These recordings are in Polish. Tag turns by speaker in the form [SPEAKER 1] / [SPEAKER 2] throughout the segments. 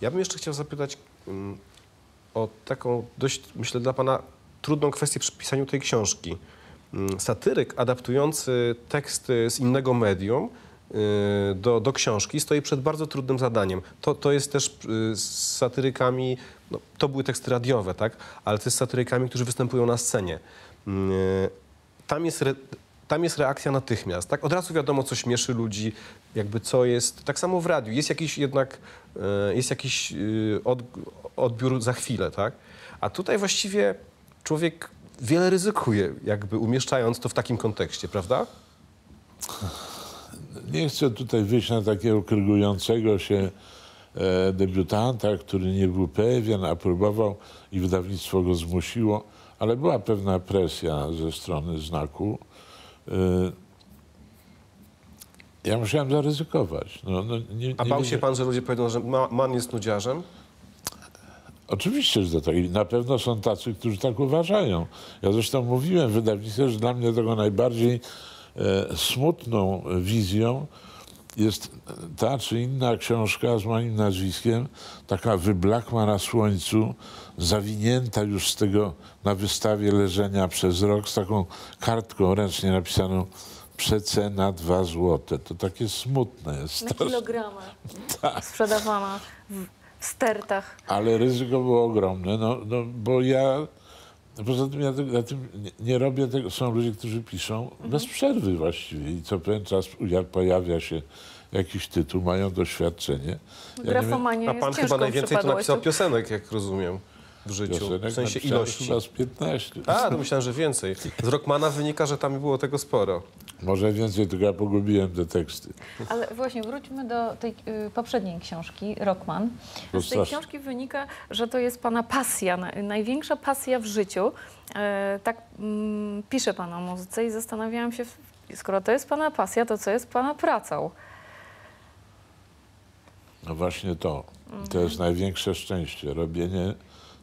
[SPEAKER 1] Ja bym jeszcze chciał zapytać mm, o taką dość, myślę, dla pana trudną kwestię przy pisaniu tej książki. Mm, Satyryk adaptujący teksty z innego medium y, do, do książki stoi przed bardzo trudnym zadaniem. To, to jest też y, z satyrykami, no, to były teksty radiowe, tak? Ale jest z satyrykami, którzy występują na scenie. Mm, y, Tam jest, tam jest reakcja natychmiast, tak? Od razu wiadomo, co śmieszy ludzi, jakby co jest. Tak samo w radiu. Jest jakiś jednak, y, jest jakiś od, odbiór za chwilę, tak? A tutaj właściwie człowiek wiele ryzykuje, jakby umieszczając to w takim kontekście, prawda?
[SPEAKER 2] Nie chcę tutaj wyjść na takiego krygującego się e, debiutanta, który nie był pewien, a próbował i wydawnictwo go zmusiło, ale była pewna presja ze strony znaku. Ja musiałem zaryzykować. No, no, nie,
[SPEAKER 1] A
[SPEAKER 2] nie
[SPEAKER 1] bał się pan, że ludzie powiedzą, że ma, man jest nudziarzem?
[SPEAKER 2] Oczywiście, że tak. I na pewno są tacy, którzy tak uważają. Ja zresztą mówiłem w wydawnictwie, że dla mnie tego najbardziej e, smutną wizją jest ta czy inna książka z moim nazwiskiem, taka wyblakła na słońcu, zawinięta już z tego na wystawie leżenia przez rok, z taką kartką ręcznie napisaną przecena 2 złote. To takie smutne jest.
[SPEAKER 3] Na kilogramy
[SPEAKER 2] Tak.
[SPEAKER 3] sprzedawana w, w stertach.
[SPEAKER 2] Ale ryzyko było ogromne, no, no bo ja, poza tym ja, ja tym nie, nie robię tego, są ludzie, którzy piszą bez przerwy właściwie i co pewien czas pojawia się jakiś tytuł, mają doświadczenie. Ja
[SPEAKER 3] Grafomania
[SPEAKER 1] A pan chyba najwięcej to napisał piosenek, jak rozumiem, w życiu.
[SPEAKER 2] piosenek
[SPEAKER 1] W sensie ilości.
[SPEAKER 2] Chyba z 15.
[SPEAKER 1] A, to myślałem, że więcej. Z Rockmana wynika, że tam było tego sporo.
[SPEAKER 2] Może więcej, tylko ja pogubiłem te teksty.
[SPEAKER 3] Ale właśnie wróćmy do tej y, poprzedniej książki, Rockman. Z tej książki wynika, że to jest pana pasja, na, największa pasja w życiu. E, tak mm, pisze pan o muzyce i zastanawiałam się, skoro to jest pana pasja, to co jest pana pracą?
[SPEAKER 2] No właśnie to. To jest największe szczęście. Robienie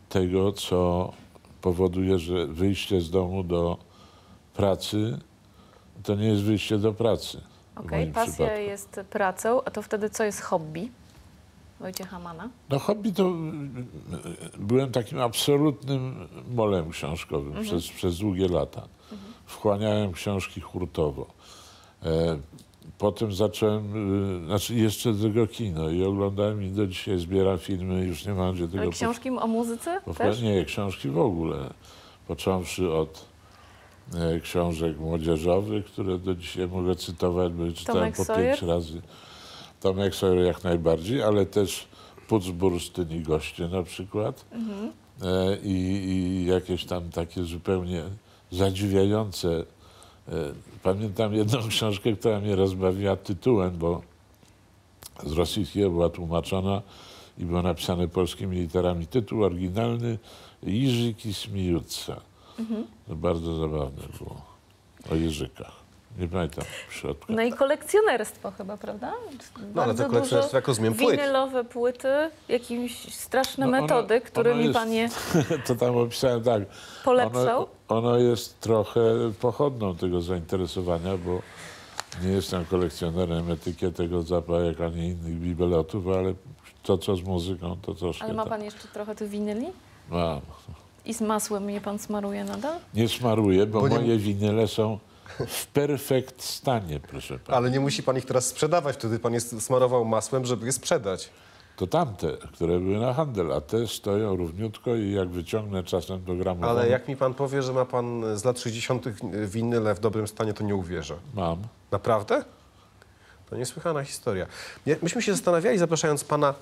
[SPEAKER 2] tego, co powoduje, że wyjście z domu do pracy to nie jest wyjście do pracy.
[SPEAKER 3] Okej,
[SPEAKER 2] moim
[SPEAKER 3] pasja
[SPEAKER 2] przypadku.
[SPEAKER 3] jest pracą, a to wtedy co jest hobby? Wojciecha Mana.
[SPEAKER 2] No hobby to byłem takim absolutnym molem książkowym przez, przez długie lata. Wchłaniałem książki hurtowo. E, potem zacząłem, y, znaczy jeszcze tego kino i oglądałem i do dzisiaj zbieram filmy, już nie mam gdzie tego
[SPEAKER 3] Ale książki o muzyce też?
[SPEAKER 2] Nie, książki w ogóle. Począwszy od e, książek młodzieżowych, które do dzisiaj mogę cytować, bo czytałem
[SPEAKER 3] Tomek
[SPEAKER 2] po
[SPEAKER 3] Sawyer?
[SPEAKER 2] pięć razy. Tomek Sawyer jak najbardziej, ale też Puc Bursztyn i goście na przykład.
[SPEAKER 3] Mhm.
[SPEAKER 2] E, i, I jakieś tam takie zupełnie zadziwiające. E, pamiętam jedną książkę, która mnie rozbawiła tytułem, bo z rosyjskiego była tłumaczona i było napisane polskimi literami. Tytuł oryginalny Jerzyki Smijutca. Mhm. To bardzo zabawne było. O jeżykach. Nie pamiętam w.
[SPEAKER 3] No i kolekcjonerstwo chyba, prawda?
[SPEAKER 1] No, ale to kolekcjonerstwo, jak rozumiem, płyt.
[SPEAKER 3] Winylowe płyty, jakieś straszne
[SPEAKER 2] No ono-
[SPEAKER 3] metody,
[SPEAKER 2] ono
[SPEAKER 3] którymi
[SPEAKER 2] jest-
[SPEAKER 3] pan je
[SPEAKER 2] to tam opisałem tak.
[SPEAKER 3] polepszał.
[SPEAKER 2] Ono, ono jest trochę pochodną tego zainteresowania, bo nie jestem kolekcjonerem etykietek od zapałek ani innych bibelotów, ale to, co z muzyką, to troszkę
[SPEAKER 3] Ale ma
[SPEAKER 2] tak
[SPEAKER 3] pan jeszcze trochę tych winyli?
[SPEAKER 2] mam.
[SPEAKER 3] I z masłem je pan smaruje nadal?
[SPEAKER 2] Nie smaruję, bo,
[SPEAKER 1] Bo nie-
[SPEAKER 2] moje winyle są w perfekt stanie, proszę pana.
[SPEAKER 1] Ale nie musi pan ich teraz sprzedawać, wtedy pan je smarował masłem, żeby je sprzedać.
[SPEAKER 2] To tamte, które były na handel, a te stoją równiutko i jak wyciągnę czasem do gramofonu,
[SPEAKER 1] Ale jak mi pan powie, że ma pan z lat 60. winyle w dobrym stanie, to nie uwierzę.
[SPEAKER 2] mam.
[SPEAKER 1] Naprawdę? To niesłychana historia. Myśmy się zastanawiali, zapraszając pana,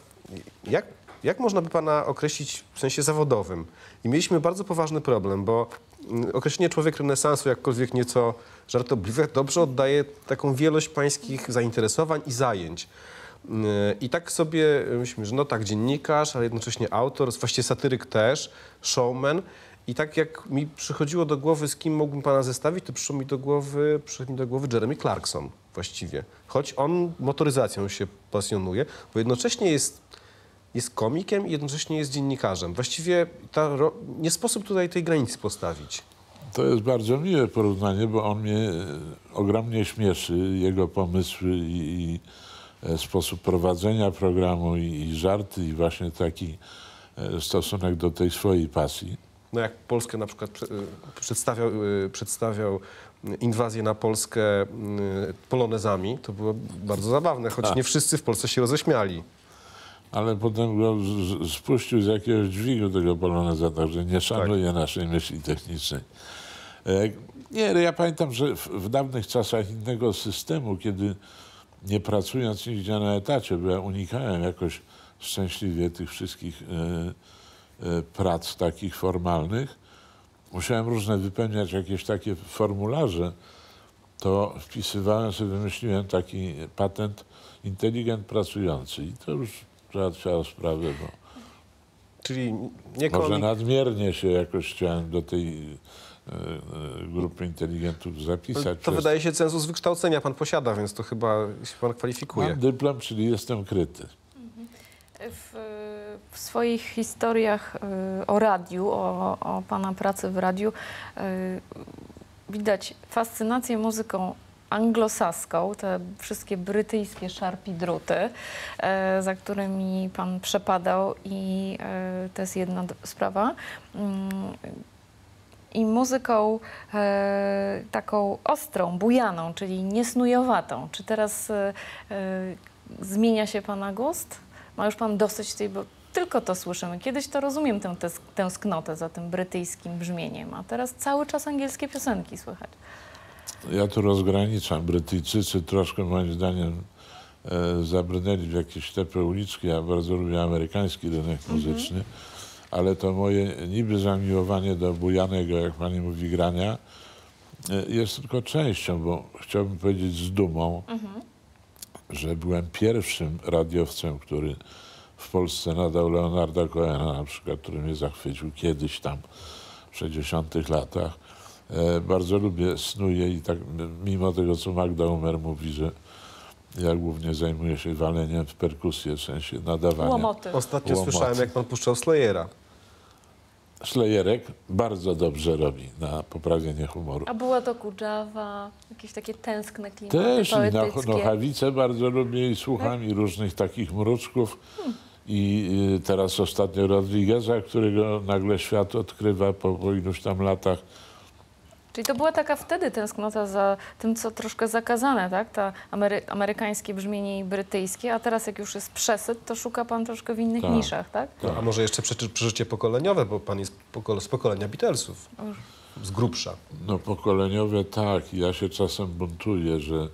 [SPEAKER 1] jak, jak można by pana określić w sensie zawodowym. I mieliśmy bardzo poważny problem, bo mm, określenie człowiek renesansu, jakkolwiek nieco żartobliwe, dobrze oddaje taką wielość pańskich zainteresowań i zajęć. Yy, I tak sobie myślimy, że no tak, dziennikarz, ale jednocześnie autor, właściwie satyryk też, showman. I tak jak mi przychodziło do głowy, z kim mógłbym pana zestawić, to przyszło mi do głowy, przyszedł mi do głowy Jeremy Clarkson właściwie. Choć on motoryzacją się pasjonuje, bo jednocześnie jest, jest komikiem i jednocześnie jest dziennikarzem. Właściwie nie sposób tutaj tej granicy postawić.
[SPEAKER 2] To jest bardzo miłe porównanie, bo on mnie e, ogromnie śmieszy, jego pomysły i, i e, sposób prowadzenia programu i, i żarty i właśnie taki e, stosunek do tej swojej pasji.
[SPEAKER 1] No jak Polskę na przykład prze- przedstawiał, przedstawiał inwazję na Polskę y, polonezami, to było bardzo zabawne, choć
[SPEAKER 2] Tak.
[SPEAKER 1] nie wszyscy w Polsce się roześmiali.
[SPEAKER 2] Ale potem go spuścił z jakiegoś dźwigu tego poloneza, także nie szanuje naszej myśli technicznej. E, Nie, ja pamiętam, że w, w dawnych czasach innego systemu, kiedy nie pracując nigdzie na etacie, bo ja unikałem jakoś szczęśliwie tych wszystkich e, e, prac takich formalnych, musiałem różne wypełniać jakieś takie formularze, to wpisywałem sobie, wymyśliłem taki patent inteligent pracujący. I to już załatwiało sprawę, bo
[SPEAKER 1] Czyli nie
[SPEAKER 2] może nadmiernie się jakoś chciałem do tej e, e, grupy inteligentów zapisać.
[SPEAKER 1] to
[SPEAKER 2] przez-
[SPEAKER 1] wydaje się cenzus wykształcenia pan posiada, więc to chyba się pan kwalifikuje.
[SPEAKER 2] Mam dyplom, czyli jestem kryty.
[SPEAKER 3] W, w swoich historiach y, o radiu, o, o Pana pracy w radiu, widać fascynację muzyką anglosaską, te wszystkie brytyjskie szarpidruty, e, za którymi Pan przepadał i e, to jest jedna sprawa. Mm, I muzyką e, taką ostrą, bujaną, czyli niesnujowatą. Czy teraz e, e, zmienia się Pana gust? Ma już Pan dosyć tej, bo tylko to słyszymy. Kiedyś to rozumiem tę tęsknotę za tym brytyjskim brzmieniem, a teraz cały czas angielskie piosenki słychać.
[SPEAKER 2] Ja tu rozgraniczam. Brytyjczycy troszkę moim zdaniem e, zabrnęli w jakieś ślepe uliczki. Ja bardzo lubię amerykański rynek muzyczny, ale to moje niby zamiłowanie do bujanego, jak pani mówi, grania e, jest tylko częścią, bo chciałbym powiedzieć z dumą, że byłem pierwszym radiowcem, który w Polsce nadał Leonarda Cohena, na przykład, który mnie zachwycił kiedyś tam w 60 latach. E, bardzo lubię snuję i tak mimo tego, co Magda Umer mówi, że ja głównie zajmuję się waleniem w perkusję, w sensie nadawania.
[SPEAKER 3] Łomoty.
[SPEAKER 1] Ostatnio
[SPEAKER 2] Łomoty.
[SPEAKER 1] słyszałem, jak pan puszczał Slayera.
[SPEAKER 2] Szlejerek bardzo dobrze robi na poprawienie humoru.
[SPEAKER 3] A była to Kudżawa, jakieś takie tęskne klimaty
[SPEAKER 2] Też i no,
[SPEAKER 3] poetyckie.
[SPEAKER 2] Nochawice bardzo lubię i słucham i różnych takich mruczków. I y, teraz ostatnio Rodrigueza, którego nagle świat odkrywa po, po iluś tam latach.
[SPEAKER 3] Czyli to była taka wtedy tęsknota za tym, co troszkę zakazane, tak? Ta amery amerykańskie brzmienie i brytyjskie, a teraz jak już jest przesyt, to szuka pan troszkę w innych
[SPEAKER 2] Tak.
[SPEAKER 3] niszach, tak?
[SPEAKER 1] No, a może jeszcze przeżycie pokoleniowe, bo pan jest pokole- z pokolenia Beatlesów. Z grubsza.
[SPEAKER 2] No pokoleniowe tak. Ja się czasem buntuję, że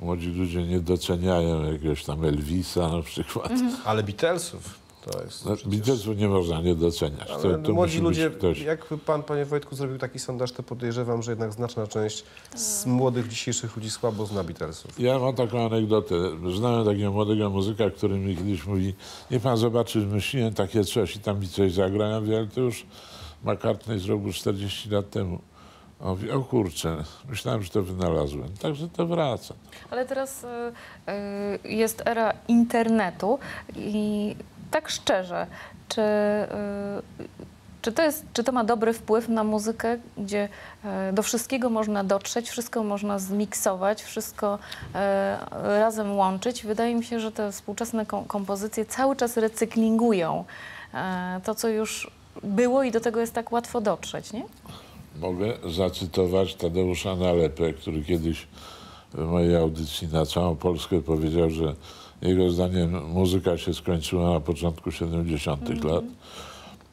[SPEAKER 2] młodzi ludzie nie doceniają jakiegoś tam Elvisa na przykład.
[SPEAKER 1] Ale Beatlesów to jest...
[SPEAKER 2] No,
[SPEAKER 1] przecież-
[SPEAKER 2] Beatlesów nie można nie doceniać. To, to
[SPEAKER 1] młodzi ludzie,
[SPEAKER 2] ktoś.
[SPEAKER 1] jakby pan, panie Wojtku, zrobił taki sondaż, to podejrzewam, że jednak znaczna część z młodych dzisiejszych ludzi słabo zna Beatlesów.
[SPEAKER 2] Ja mam taką anegdotę. Znałem takiego młodego muzyka, który mi kiedyś mówi, nie pan zobaczy, wymyśliłem takie coś i tam mi coś zagra. Ja mówię, ale to już McCartney zrobił 40 lat temu. A on mówi, o kurczę, myślałem, że to wynalazłem. Także to wraca.
[SPEAKER 3] Ale teraz y, y, jest era internetu i tak szczerze, czy, y, czy, to jest, czy to ma dobry wpływ na muzykę, gdzie y, do wszystkiego można dotrzeć, wszystko można zmiksować, wszystko y, razem łączyć? Wydaje mi się, że te współczesne kom- kompozycje cały czas recyklingują y, to, co już było i do tego jest tak łatwo dotrzeć, nie?
[SPEAKER 2] Mogę zacytować Tadeusza Nalepę, który kiedyś w mojej audycji na całą Polskę powiedział, że jego zdaniem muzyka się skończyła na początku 70. lat.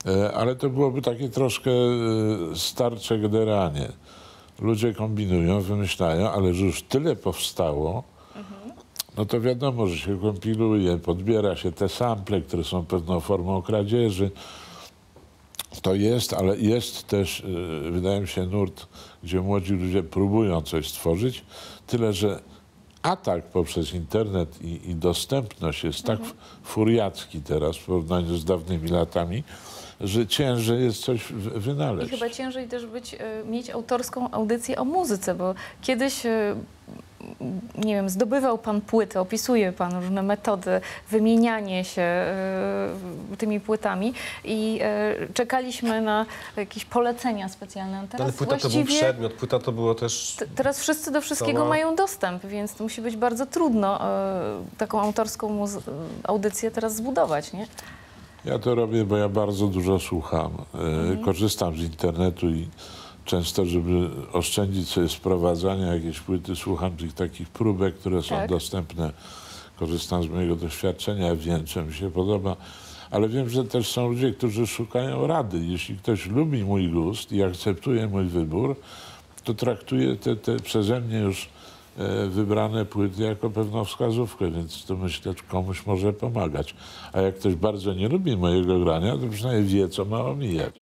[SPEAKER 2] E, Ale to byłoby takie troszkę e, starcze generalnie. Ludzie kombinują, wymyślają, ale że już tyle powstało, no to wiadomo, że się kompiluje, podbiera się te sample, które są pewną formą kradzieży. To jest, ale jest też, y, wydaje mi się, nurt, gdzie młodzi ludzie próbują coś stworzyć, tyle że atak poprzez internet i, i dostępność jest tak furiacki teraz w porównaniu z dawnymi latami, że ciężej jest coś w-
[SPEAKER 3] I
[SPEAKER 2] wynaleźć.
[SPEAKER 3] chyba ciężej też być, e, mieć autorską audycję o muzyce, bo kiedyś, e, nie wiem, zdobywał pan płyty, opisuje pan różne metody, wymienianie się e, tymi płytami i e, czekaliśmy na jakieś polecenia specjalne. Teraz
[SPEAKER 1] Ale płyta to był przedmiot, płyta to było też...
[SPEAKER 3] teraz wszyscy do wszystkiego
[SPEAKER 1] Cała-
[SPEAKER 3] mają dostęp, więc to musi być bardzo trudno e, taką autorską audycję teraz zbudować, nie?
[SPEAKER 2] Ja to robię, bo ja bardzo dużo słucham. E, Korzystam z internetu i często, żeby oszczędzić sobie sprowadzania jakiejś płyty, słucham tych takich próbek, które są
[SPEAKER 3] Tak.
[SPEAKER 2] dostępne. Korzystam z mojego doświadczenia, wiem, co mi się podoba. Ale wiem, że też są ludzie, którzy szukają rady. Jeśli ktoś lubi mój gust i akceptuje mój wybór, to traktuje te, te przeze mnie już e, wybrane płyty jako pewną wskazówkę, więc to myślę, że komuś może pomagać. A jak ktoś bardzo nie lubi mojego grania, to przynajmniej wie, co ma omijać.